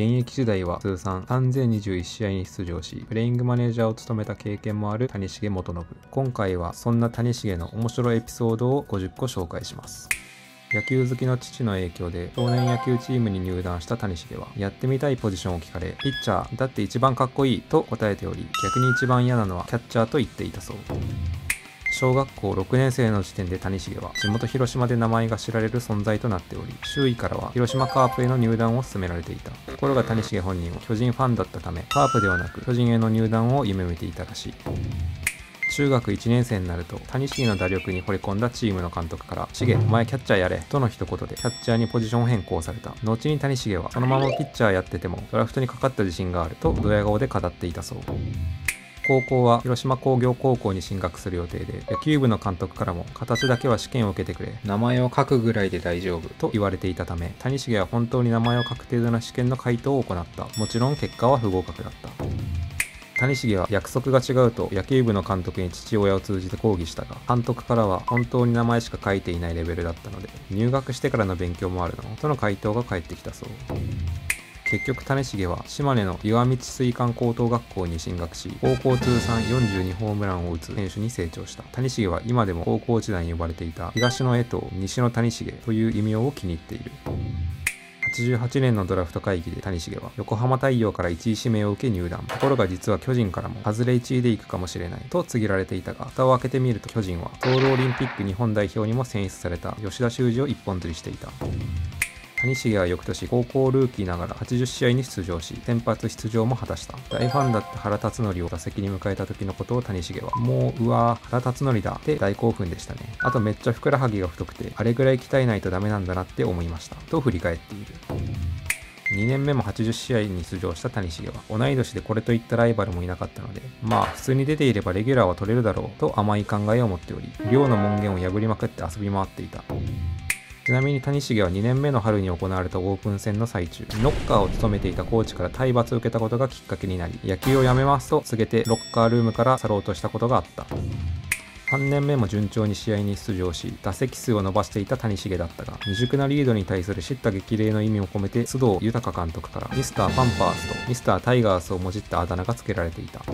現役時代は通算3021試合に出場し、プレイングマネージャーを務めた経験もある谷重元信。今回はそんな谷重の面白いエピソードを50個紹介します。野球好きの父の影響で少年野球チームに入団した谷繁はやってみたいポジションを聞かれピッチャーだって一番かっこいいと答えており逆に一番嫌なのはキャッチャーと言っていたそう小学校6年生の時点で谷繁は地元広島で名前が知られる存在となっており周囲からは広島カープへの入団を勧められていた。ところが谷繁本人は巨人ファンだったためカープではなく巨人への入団を夢見ていたらしい。中学1年生になると谷繁の打力に惚れ込んだチームの監督から「しげお前キャッチャーやれ」との一言でキャッチャーにポジション変更された。後に谷繁はそのままピッチャーやっててもドラフトにかかった自信があるとドヤ顔で語っていたそう。高校は広島工業高校に進学する予定で野球部の監督からも形だけは試験を受けてくれ名前を書くぐらいで大丈夫。と言われていたため谷繁は本当に名前を書く程度の試験の回答を行った。もちろん結果は不合格だった。谷繁は約束が違うと野球部の監督に父親を通じて抗議したが監督からは本当に名前しか書いていないレベルだったので入学してからの勉強もあるの？との回答が返ってきたそう結局種重は島根の岩道水管高等学校に進学し高校通算42ホームランを打つ選手に成長した。谷重は今でも高校時代に呼ばれていた。東の江藤西の谷重という異名を気に入っている。88年のドラフト会議で谷繁は横浜太陽から1位指名を受け入団。ところが実は巨人からも外れ1位で行くかもしれない。と告げられていたが蓋を開けてみると巨人はソウルオリンピック日本代表にも選出された吉田修二を一本釣りしていた。谷繁は翌年高校ルーキーながら80試合に出場し先発出場も果たした。大ファンだった原辰徳を打席に迎えた時のことを谷繁はもううわー原辰徳だって大興奮でしたね。あとめっちゃふくらはぎが太くてあれぐらい鍛えないとダメなんだなって思いました。と振り返っている。2年目も80試合に出場した谷繁は同い年でこれといったライバルもいなかったのでまあ普通に出ていればレギュラーは取れるだろうと甘い考えを持っており寮の門限を破りまくって遊び回っていた。ちなみに谷繁は2年目の春に行われたオープン戦の最中、ノッカーを務めていたコーチから体罰を受けたことがきっかけになり、野球をやめますと告げてロッカールームから去ろうとしたことがあった。3年目も順調に試合に出場し、打席数を伸ばしていた谷繁だったが、未熟なリードに対する叱咤激励の意味を込めて、須藤豊監督からミスターパンパースとミスタータイガースをもじったあだ名が付けられていた。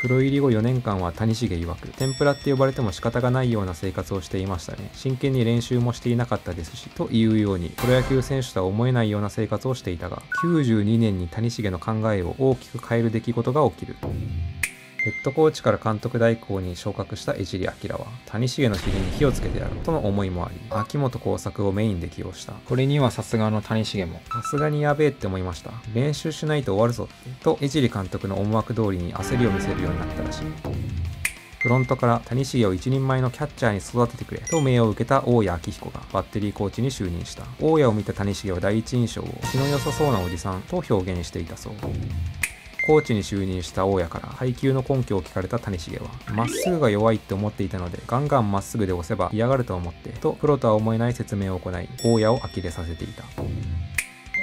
プロ入り後4年間は谷繁曰く、天ぷらって呼ばれても仕方がないような生活をしていましたね。真剣に練習もしていなかったですし、というように、プロ野球選手とは思えないような生活をしていたが、92年に谷繁の考えを大きく変える出来事が起きる。ヘッドコーチから監督代行に昇格した江尻明は、谷繁の尻に火をつけてやろうとの思いもあり、秋元耕作をメインで起用した。これにはさすがの谷繁も、さすがにやべえって思いました。練習しないと終わるぞって、と江尻監督の思惑通りに焦りを見せるようになったらしい。フロントから谷繁を一人前のキャッチャーに育ててくれと命を受けた大谷明彦がバッテリーコーチに就任した。大谷を見た谷繁は第一印象を気の良さそうなおじさんと表現していたそう。コーチに就任した大矢から配球の根拠を聞かれた谷繁は、まっすぐが弱いって思っていたので、ガンガンまっすぐで押せば嫌がると思って、とプロとは思えない説明を行い、大矢を呆れさせていた。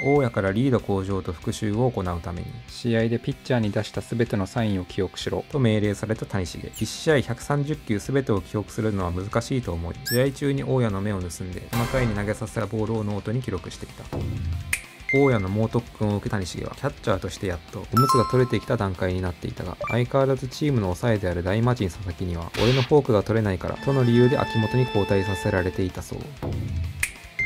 大矢からリード向上と復習を行うために、試合でピッチャーに出した全てのサインを記憶しろと命令された谷繁。1試合130球全てを記憶するのは難しいと思い、試合中に大矢の目を盗んで、細かいに投げさせたボールをノートに記録していた。大家の猛特訓を受け谷繁はキャッチャーとしてやっとおむつが取れてきた段階になっていたが相変わらずチームの抑えである大魔神佐々木には俺のフォークが取れないからとの理由で秋元に交代させられていたそう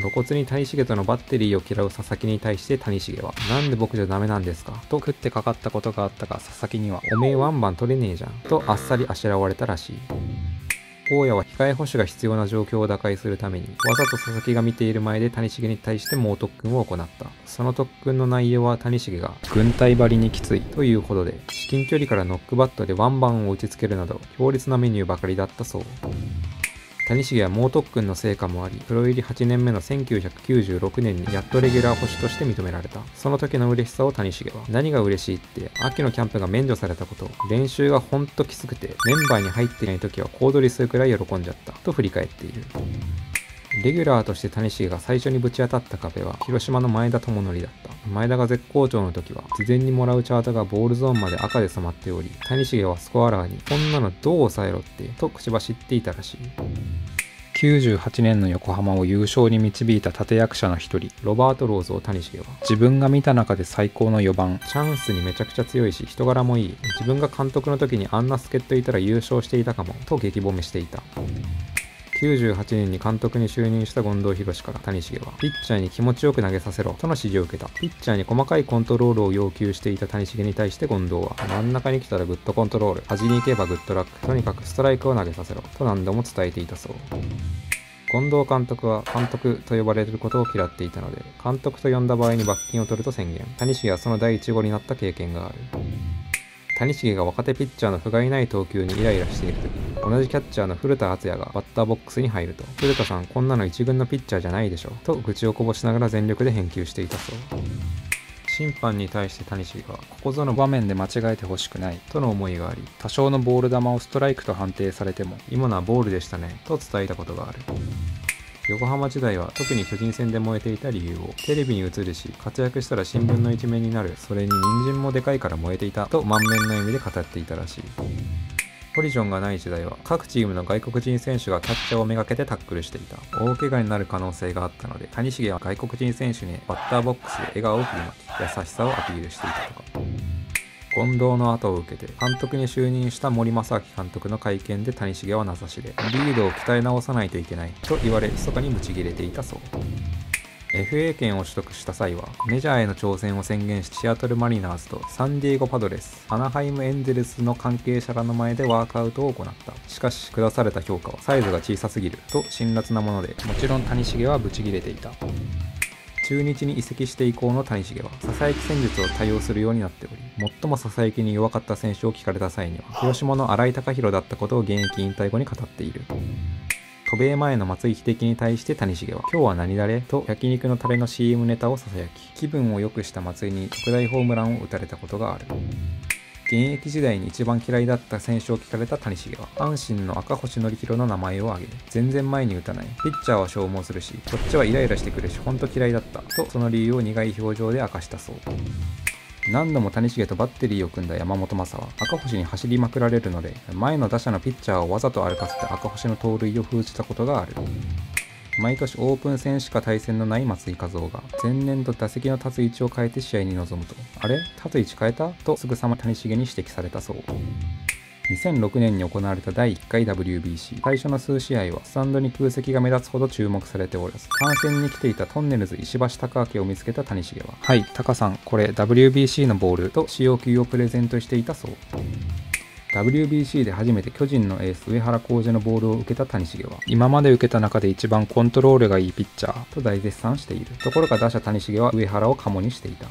露骨に谷繁とのバッテリーを嫌う佐々木に対して谷繁は、なんで僕じゃダメなんですか？と食ってかかったことがあったが、佐々木には、おめえワンバン取れねえじゃん。とあっさりあしらわれたらしい。大家は控え保守が必要な状況を打開するために、わざと佐々木が見ている前で谷繁に対して猛特訓を行った。その特訓の内容は谷繁が軍隊張りにきついというほどで、至近距離からノックバットでワンバンを打ち付けるなど、強烈なメニューばかりだったそう。谷繁は猛特訓の成果もあり、プロ入り8年目の1996年にやっとレギュラー星として認められた。その時の嬉しさを谷繁は、何が嬉しいって、秋のキャンプが免除されたこと、練習がほんときつくて、メンバーに入っていない時は小躍りするくらい喜んじゃった、と振り返っている。レギュラーとして谷繁が最初にぶち当たった壁は広島の前田智則だった。前田が絶好調の時は事前にもらうチャートがボールゾーンまで赤で染まっており、谷繁はスコアラーにこんなのどう抑えろってと口走っていたらしい。98年の横浜を優勝に導いた立役者の一人ロバート・ローズを谷繁は自分が見た中で最高の4番。チャンスにめちゃくちゃ強いし人柄もいい。自分が監督の時にあんな助っ人いたら優勝していたかもと激褒めしていた。98年に監督に就任した権藤博から谷繁はピッチャーに気持ちよく投げさせろとの指示を受けた。ピッチャーに細かいコントロールを要求していた谷繁に対して権藤は真ん中に来たらグッドコントロール端に行けばグッドラックとにかくストライクを投げさせろと何度も伝えていたそう。近藤監督は監督と呼ばれることを嫌っていたので監督と呼んだ場合に罰金を取ると宣言。谷繁はその第1号になった経験がある。谷繁が若手ピッチャーの不甲斐ない投球にイライラしている時同じキャッチャーの古田敦也がバッターボックスに入ると古田さんこんなの一軍のピッチャーじゃないでしょと愚痴をこぼしながら全力で返球していたそう。審判に対して谷繁がここぞの場面で間違えてほしくないとの思いがあり多少のボール球をストライクと判定されても今のはボールでしたねと伝えたことがある。横浜時代は特に巨人戦で燃えていた理由をテレビに映るし活躍したら新聞の一面になる。それに人参もでかいから燃えていたと満面の笑みで語っていたらしい。ポジョンがない時代は各チームの外国人選手がキャッチャーをめがけてタックルしていた。大怪我になる可能性があったので谷繁は外国人選手にバッターボックスで笑顔を振りまき優しさをアピールしていたとか。近藤の後を受けて監督に就任した森正明監督の会見で谷繁は名指しでリードを鍛え直さないといけないと言われ密かにブチ切れていたそう。FA 権を取得した際はメジャーへの挑戦を宣言しシアトルマリナーズとサンディエゴパドレスアナハイムエンゼルスの関係者らの前でワークアウトを行った。しかし下された評価はサイズが小さすぎると辛辣なものでもちろん谷繁はブチ切れていた。中日に移籍して以降の谷繁はさやき戦術を多用するようになっており最もさやきに弱かった選手を聞かれた際には広島の新井貴弘だったことを現役引退後に語っている渡米前の松井秀喜に対して谷繁は「今日は何だれ?」と焼肉のタレの CM ネタをささやき気分を良くした松井に特大ホームランを打たれたことがある現役時代に一番嫌いだった選手を聞かれた谷繁は阪神の赤星憲広の名前を挙げ全然前に打たない。ピッチャーは消耗するしこっちはイライラしてくるしほんと嫌いだった。とその理由を苦い表情で明かしたそう。何度も谷繁とバッテリーを組んだ山本昌は赤星に走りまくられるので前の打者のピッチャーをわざと歩かせて赤星の盗塁を封じたことがある。毎年オープン戦しか対戦のない松井一夫が前年度打席の立つ位置を変えて試合に臨むと。あれ？立つ位置変えた？とすぐさま谷繁に指摘されたそう。2006年に行われた第1回 WBC 最初の数試合はスタンドに空席が目立つほど注目されておらず観戦に来ていたトンネルズ石橋貴明を見つけた谷繁は「はいタカさんこれ WBC のボール」と使用球をプレゼントしていたそう。WBC で初めて巨人のエース上原浩二のボールを受けた谷繁は今まで受けた中で一番コントロールがいいピッチャーと大絶賛している。ところが打者谷繁は上原をカモにしていた。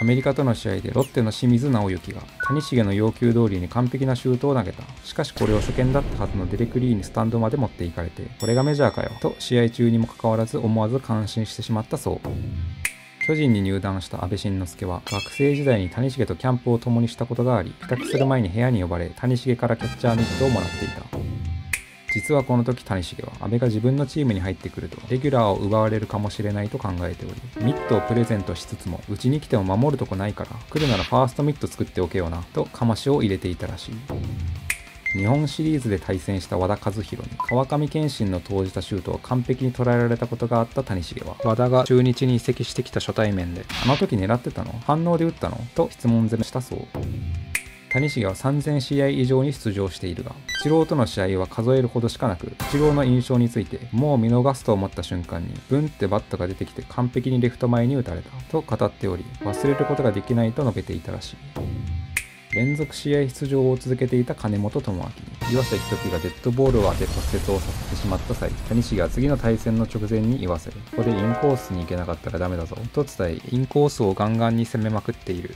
アメリカとの試合でロッテの清水直之が谷繁の要求通りに完璧なシュートを投げた。しかしこれを初見だったはずのデレク・リーにスタンドまで持っていかれてこれがメジャーかよと試合中にもかかわらず思わず感心してしまったそう。巨人に入団した安倍晋之助は学生時代に谷繁とキャンプを共にしたことがあり帰宅する前に部屋に呼ばれ谷繁からキャッチャーミットをもらっていた。実はこの時谷繁は阿部が自分のチームに入ってくるとレギュラーを奪われるかもしれないと考えておりミットをプレゼントしつつもうちに来ても守るとこないから来るならファーストミット作っておけよなとかましを入れていたらしい。日本シリーズで対戦した和田和弘に川上憲伸の投じたシュートを完璧に捉えられたことがあった谷繁は和田が中日に移籍してきた初対面であの時狙ってたの？反応で打ったの？と質問攻めしたそう。谷繁は3000試合以上に出場しているが、イチローとの試合は数えるほどしかなく、イチローの印象について、もう見逃すと思った瞬間に、ブンってバットが出てきて完璧にレフト前に打たれたと語っており、忘れることができないと述べていたらしい。連続試合出場を続けていた金本智明。に岩瀬仁樹がデッドボールを当て骨折をさせてしまった際谷繁は次の対戦の直前に岩瀬ここでインコースに行けなかったらダメだぞ。と伝えインコースをガンガンに攻めまくっている。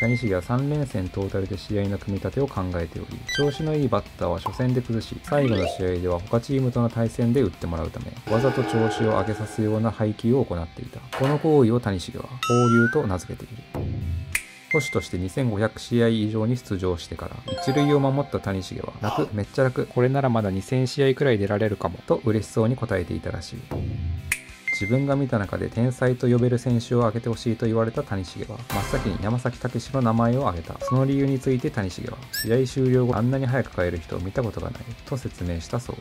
谷繁は3連戦トータルで試合の組み立てを考えており調子のいいバッターは初戦で崩し最後の試合では他チームとの対戦で打ってもらうためわざと調子を上げさすような配球を行っていた。この行為を谷繁は放流と名付けている。投手として2500試合以上に出場してから一塁を守った谷繁は楽めっちゃ楽。これならまだ2000試合くらい出られるかもと嬉しそうに答えていたらしい。自分が見た中で天才と呼べる選手を挙げてほしいと言われた谷繁は真っ先に山崎武史の名前を挙げた。その理由について谷繁は試合終了後あんなに早く帰る人を見たことがないと説明したそう。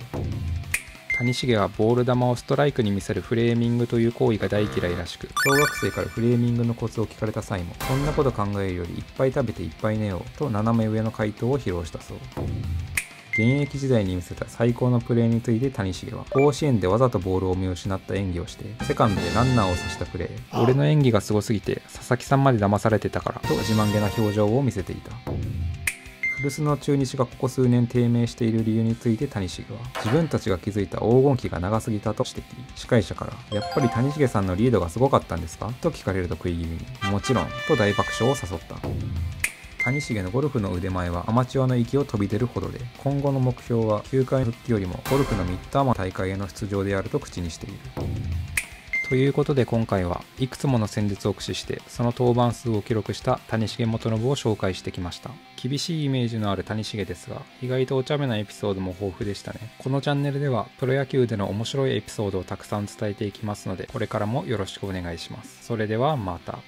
谷繁はボール球をストライクに見せるフレーミングという行為が大嫌いらしく小学生からフレーミングのコツを聞かれた際もそんなこと考えるよりいっぱい食べていっぱい寝ようと斜め上の回答を披露したそう。現役時代に見せた最高のプレーについて谷繁は甲子園でわざとボールを見失った演技をしてセカンドでランナーを刺したプレー。俺の演技がすごすぎて佐々木さんまで騙されてたからと自慢げな表情を見せていた古巣の中日がここ数年低迷している理由について谷繁は自分たちが築いた黄金期が長すぎたと指摘司会者から「やっぱり谷繁さんのリードがすごかったんですか?」と聞かれると食い気味に「もちろん」と大爆笑を誘った。谷繁のゴルフの腕前はアマチュアの域を飛び出るほどで今後の目標は球界復帰よりもゴルフのミッドアマ大会への出場であると口にしている。ということで今回はいくつもの戦術を駆使してその登板数を記録した谷繁元信を紹介してきました。厳しいイメージのある谷繁ですが意外とお茶目なエピソードも豊富でしたね。このチャンネルではプロ野球での面白いエピソードをたくさん伝えていきますのでこれからもよろしくお願いします。それではまた。